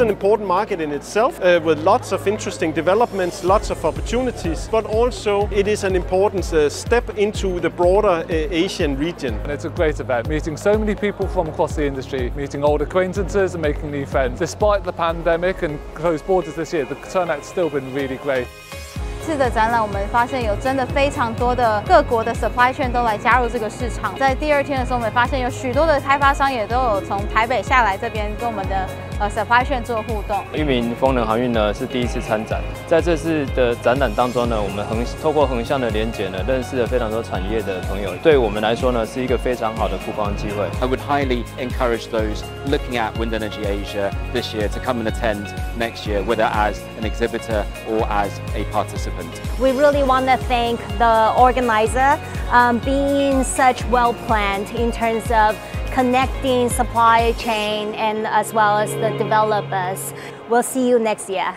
important market in itself uh, with lots of interesting developments, lots of opportunities, but also it is an important uh, step into the broader uh, Asian region. And it's a great event, meeting so many people from across the industry, meeting old acquaintances and making new friends. Despite the pandemic and closed borders this year, the turnout's still been really great. 次的展览，我们发现有真的非常多的各国的 supply chain 都来加入这个市场。在第二天的时候，我们发现有许多的开发商也都有从台北下来这边跟我们的呃 supply chain 做互动。裕民风能航运呢是第一次参展，在这次的展览当中呢，我们横透过横向的连接呢，认识了非常多产业的朋友，对我们来说呢是一个非常好的曝光机会。I would highly encourage those looking at Wind Energy Asia this year to come and attend next year, whether as an exhibitor or as a participant. We really want to thank the organizer um, being such well planned in terms of connecting supply chain and as well as the developers. We'll see you next year.